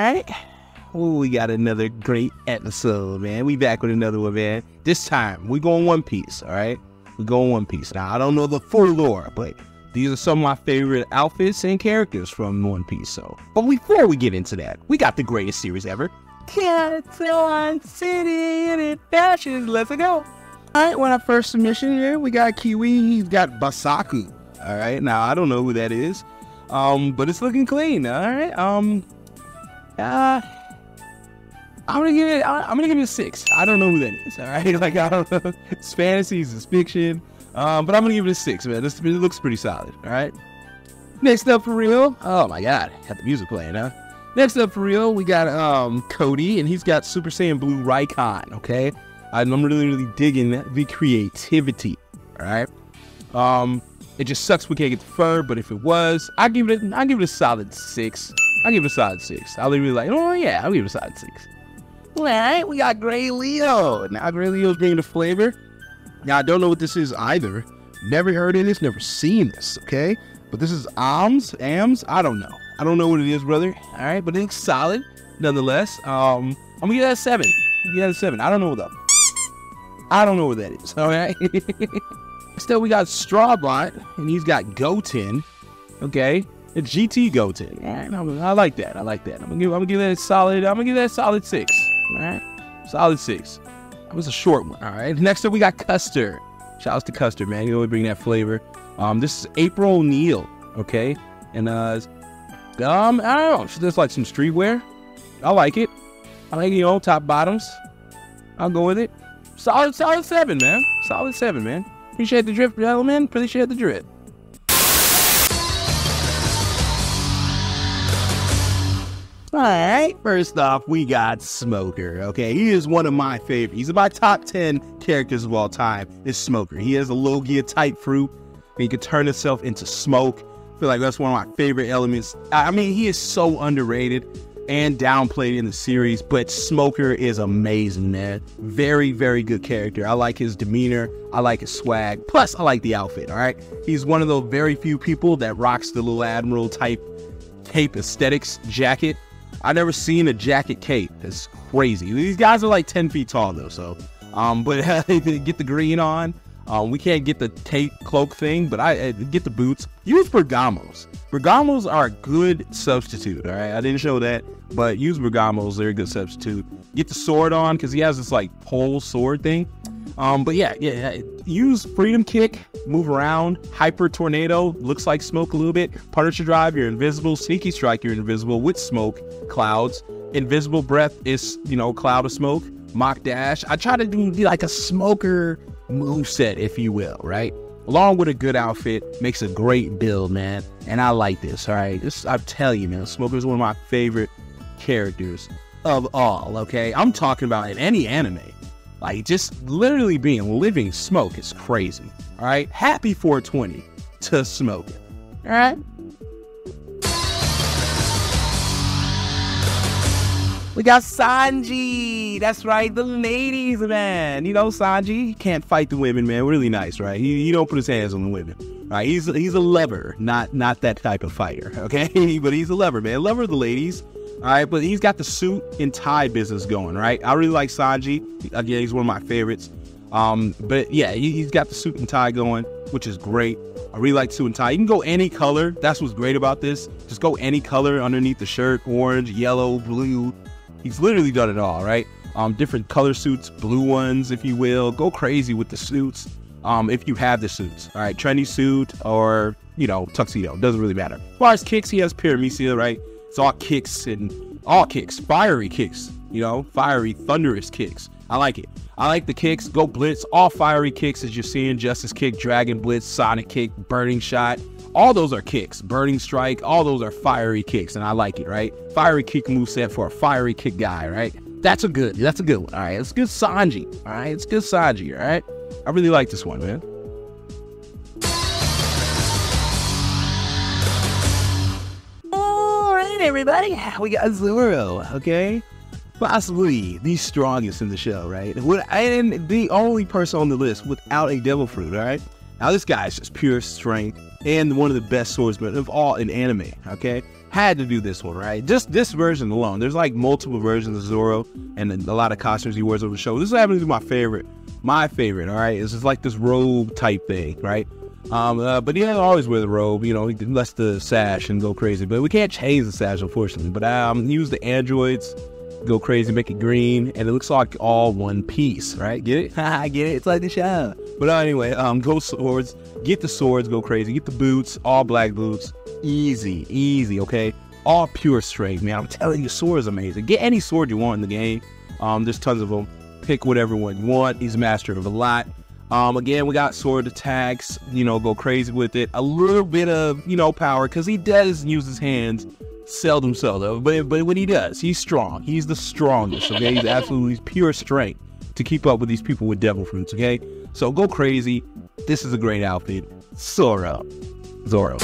Alright. Ooh, we got another great episode, man. We back with another one, man. This time, we going One Piece, alright? We going One Piece. Now, I don't know the full lore, but these are some of my favorite outfits and characters from One Piece. So, but before we get into that, we got the greatest series ever. Conton City and it fashions. Let's go. All right, when our first submission here, we got Kiwi. He's got Basaku. All right, now I don't know who that is, um, but it's looking clean. All right, um, uh, I'm gonna give it. I'm gonna give it a six. I don't know who that is. All right, like I don't know. It's fantasy, it's fiction. Um, but I'm gonna give it a six, man. This it looks pretty solid. All right. Next up for real. Oh my God, got the music playing, huh? Next up for real, we got um Cody, and he's got Super Saiyan Blue Raikon. Okay, I'm really really digging the creativity. All right. Um, it just sucks we can't get the fur, but if it was, I give it. I give it a solid six. I give it a solid six. I'll be like, oh yeah, I'll give it a solid six. All right, we got Gray Leo. Now Gray Leo's bringing the flavor. Now, I don't know what this is either. Never heard of this, never seen this, okay? But this is AMS, AMS, I don't know. I don't know what it is, brother. All right, but it's solid nonetheless. Um, I'm gonna give that a seven. Give that a seven. I don't know what that. I don't know what that is. All right. Still, we got Strawbot, and he's got Goten. Okay, it's GT Goten. All right, I like that. I like that. I'm gonna give. I'm gonna give that a solid. I'm gonna give that a solid six. All right, solid six. That was a short one. All right. Next up, we got Custer. Shout out to Custer, man. You always bring that flavor. Um, this is April O'Neil. Okay, and uh, um, I don't know. She does like some streetwear. I like it. I like you know top bottoms. I'll go with it. Solid, solid seven, man. Solid seven, man. Appreciate the drip, gentlemen. Appreciate the drip. All right, first off, we got Smoker. Okay, he is one of my favorites. He's my top 10 characters of all time. Is Smoker. He has a Logia type fruit. and He can turn himself into smoke. I feel like that's one of my favorite elements. I mean, he is so underrated and downplayed in the series, but Smoker is amazing, man. Very, very good character. I like his demeanor. I like his swag. Plus, I like the outfit, all right? He's one of those very few people that rocks the little Admiral type cape aesthetics jacket I never seen a jacket cape. That's crazy. These guys are like 10 feet tall though, so um, but get the green on. Um, we can't get the tape cloak thing, but I uh, get the boots. Use Bergamos. Bergamos are a good substitute. All right, I didn't show that, but use Bergamos. They're a good substitute. Get the sword on because he has this like pole sword thing. Um, but yeah, yeah, use Freedom Kick, move around. Hyper Tornado looks like smoke a little bit. Punisher Drive, you're invisible. Sneaky Strike, you're invisible with smoke clouds. Invisible Breath is, you know, cloud of smoke. Mock Dash. I try to do like a smoker move set, if you will, right? Along with a good outfit, makes a great build, man. And I like this, all right? This, I tell you, man, Smoker is one of my favorite characters of all, okay? I'm talking about in any anime. Like just literally being living smoke is crazy. All right. Happy 420 to smoke. All right. We got Sanji. That's right, the ladies, man. You know, Sanji can't fight the women, man. Really nice, right? He, he don't put his hands on the women. Right? He's he's a lever, not not that type of fighter. Okay, but he's a lever, man. Lever the ladies. All right, but he's got the suit and tie business going, right? I really like Sanji. Again, he's one of my favorites. Um, but yeah, he, has got the suit and tie going, which is great. I really like suit and tie. You can go any color. That's what's great about this. Just go any color underneath the shirt, orange, yellow, blue. He's literally done it all, right? Um, different color suits, blue ones, if you will. Go crazy with the suits. Um, if you have the suits, all right, trendy suit or you know tuxedo, doesn't really matter. As far as kicks, he has paramecia, right? It's all kicks and all kicks, fiery kicks, you know, fiery, thunderous kicks. I like it. I like the kicks. Go Blitz, all fiery kicks as you're seeing Justice Kick, Dragon Blitz, Sonic Kick, Burning Shot. All those are kicks. Burning Strike, all those are fiery kicks, and I like it, right? Fiery kick move set for a fiery kick guy, right? That's a good, that's a good one. All right, it's good Sanji. All right, it's good Sanji, all right? I really like this one, man. Everybody. We got Zoro, okay? Possibly the strongest in the show, right? And the only person on the list without a devil fruit, all right? Now this guy's just pure strength and one of the best swordsmen of all in anime. Okay, had to do this one right. Just this version alone. There's like multiple versions of Zoro and a lot of costumes he wears over the show. This happens to be my favorite. My favorite. All right, it's just like this robe type thing, right? Um, uh, but he doesn't always wear the robe, you know, he lets the sash and go crazy. But we can't change the sash, unfortunately. But um, use the androids, go crazy, make it green, and it looks like all one piece, right? Get it? I get it. It's like the show. But uh, anyway, um, go swords, get the swords, go crazy, get the boots, all black boots, easy, easy, okay? All pure strength, man. I'm telling you, sword is amazing. Get any sword you want in the game. Um, there's tons of them. Pick whatever one you want. He's master of a lot. Um, again, we got sword attacks, you know, go crazy with it. A little bit of, you know, power because he does use his hands seldom, seldom. But, but when he does, he's strong. He's the strongest, okay? He's absolutely pure strength to keep up with these people with devil fruits, okay? So go crazy. This is a great outfit. Zoro. Zoro.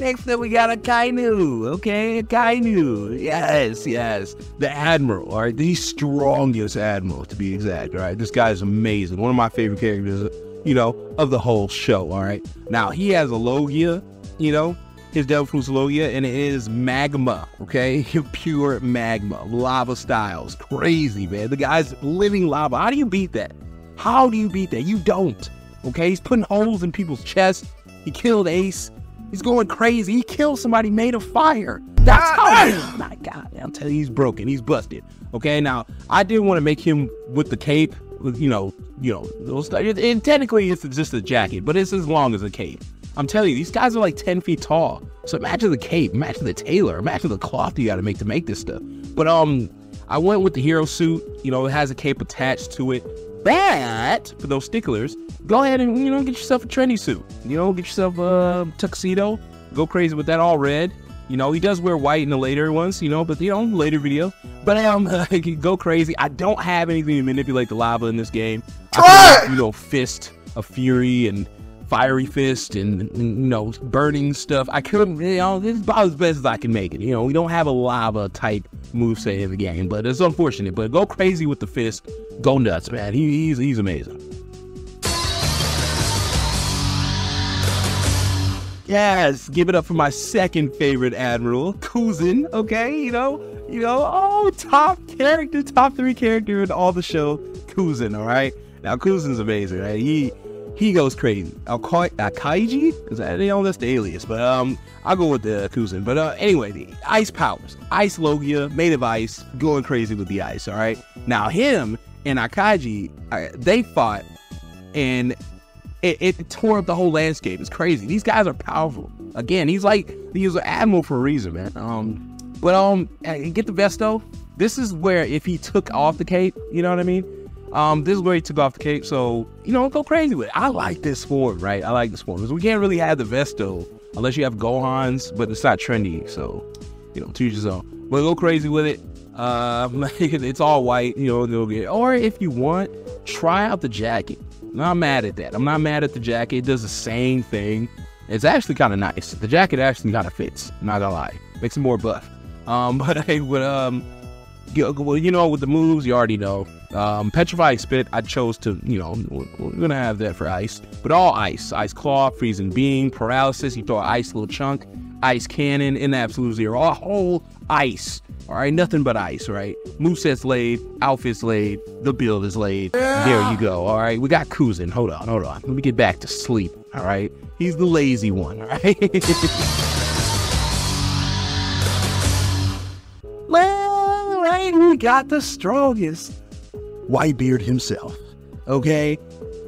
Next up we got Akainu. Okay, Akainu. Yes, yes. The Admiral, alright? The strongest Admiral, to be exact, alright? This guy is amazing. One of my favorite characters, you know, of the whole show, alright? Now, he has a Logia, you know, his Devil Fruits Logia, and it is magma, okay? Pure magma, lava styles. Crazy, man. The guy's living lava. How do you beat that? How do you beat that? You don't, okay? He's putting holes in people's chests. He killed Ace. He's going crazy. He killed somebody made of fire. That's how. Oh my God, I'm telling you, he's broken. He's busted. Okay, now I didn't want to make him with the cape. You know, you know, those, and technically it's just a jacket, but it's as long as a cape. I'm telling you, these guys are like 10 feet tall. So imagine the cape, imagine the tailor, imagine the cloth you got to make to make this stuff. But um, I went with the hero suit. You know, it has a cape attached to it. But for those sticklers, go ahead and you know get yourself a trendy suit. You know, get yourself a tuxedo. Go crazy with that all red. You know, he does wear white in the later ones, you know, but you know, later video. But I um, go crazy. I don't have anything to manipulate the lava in this game. Try! you know, fist of fury and fiery fist and, and, you know burning stuff. I couldn't, you know, this is about as best as I can make it. You know, we don't have a lava type moveset in the game, but it's unfortunate. But go crazy with the fist, go nuts, man. He, he's he's amazing. Yes, give it up for my second favorite admiral, Kuzan. Okay, you know, you know, oh, top character, top three character in all the show, Kuzan. All right, now Kuzan's amazing. Right? He he goes crazy. Akai- Akaiji? Is that, you know, that's the alias, but um, I'll go with the Kuzan. But uh, anyway, the ice powers. Ice Logia, made of ice, going crazy with the ice, all right? Now, him and Akaiji, uh, they fought, and it, it, tore up the whole landscape. It's crazy. These guys are powerful. Again, he's like he's an admiral for a reason, man. Um, but um, get the vest though. This is where if he took off the cape, you know what I mean. Um, this is where he took off the cape, so you know, go crazy with it. I like this form, right? I like this form because we can't really have the vest though, unless you have Gohan's, but it's not trendy, so you know, to your own. But go crazy with it. Um, it's all white, you know. Get. Or if you want, try out the jacket. I'm not mad at that. I'm not mad at the jacket. It does the same thing. It's actually kind of nice. The jacket actually kind of fits. Not gonna lie, makes it more buff. Um, but hey, with um, well, you know, with the moves, you already know. Um, petrified spit, I chose to, you know, we're gonna have that for ice, but all ice, ice claw, freezing beam, paralysis. You throw an ice little chunk, ice cannon, and absolute zero, all whole ice. All right, nothing but ice, right? Moveset's laid, outfit's laid, the build is laid. Yeah. There you go. All right, we got Kuzan. Hold on, hold on. Let me get back to sleep. All right, he's the lazy one. All right. well, right, we got the strongest. Whitebeard himself. Okay,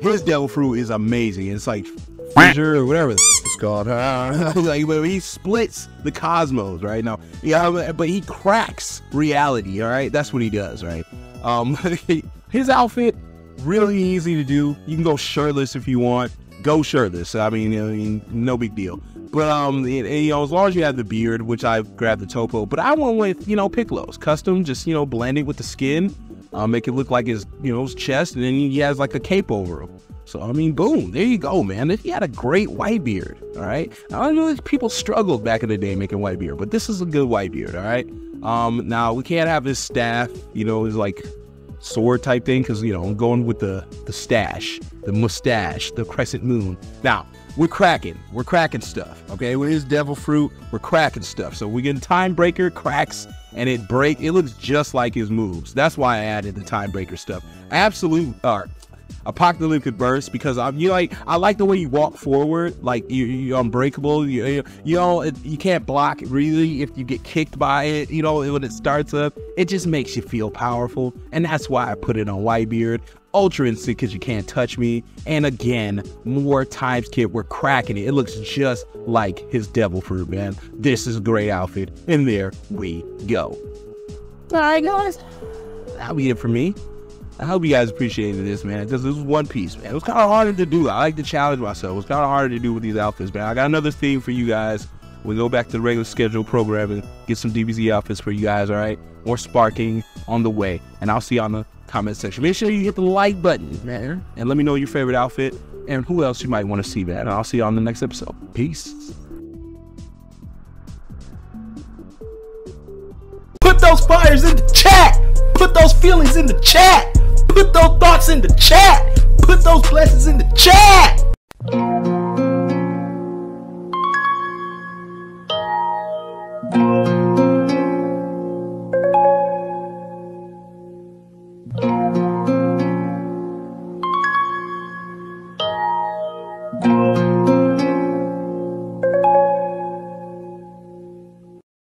his devil fruit is amazing. It's like fissure or whatever called. like, but he splits the cosmos, right? Now, yeah, but he cracks reality. All right, that's what he does, right? Um, his outfit really easy to do. You can go shirtless if you want. Go shirtless. I mean, I mean, no big deal. But um, it, you know, as long as you have the beard, which I grabbed the Toppo, but I went with you know Piccolo's custom, just you know blending with the skin, uh, make it look like his you know his chest, and then he has like a cape over him. So I mean, boom, there you go, man. He had a great white beard. All right. I know people struggled back in the day making white beard, but this is a good white beard. All right. Um, now we can't have his staff. You know, his like sword type thing because you know I'm going with the the stash, the mustache, the crescent moon. Now we're cracking, we're cracking stuff. Okay, with his devil fruit, we're cracking stuff. So we get time breaker cracks and it break. It looks just like his moves. That's why I added the time breaker stuff. Absolute art. Apocalyptic burst because I'm you like I like the way you walk forward like you you're unbreakable you you know it, you can't block really if you get kicked by it you know when it starts up. It just makes you feel powerful and that's why I put it on Whitebeard. Ultra Instinct because you can't touch me. And again more times kid we're cracking it. It looks just like his devil fruit man. This is a great outfit and there we go. All right guys. That'll be it for me I hope you guys appreciated this, man. Because this was One Piece, man. It was kind of harder to do. I like to challenge myself. It was kind of harder to do with these outfits, man. I got another theme for you guys. We go back to the regular schedule programming, get some DBZ outfits for you guys, all right? More sparking on the way. And I'll see you on the comment section. Make sure you hit the like button, man. And let me know your favorite outfit and who else you might want to see, man. And I'll see you on the next episode. Peace. Put those fires in the chat. Put those feelings in the chat. Put those thoughts in the chat. Put those blessings in the chat.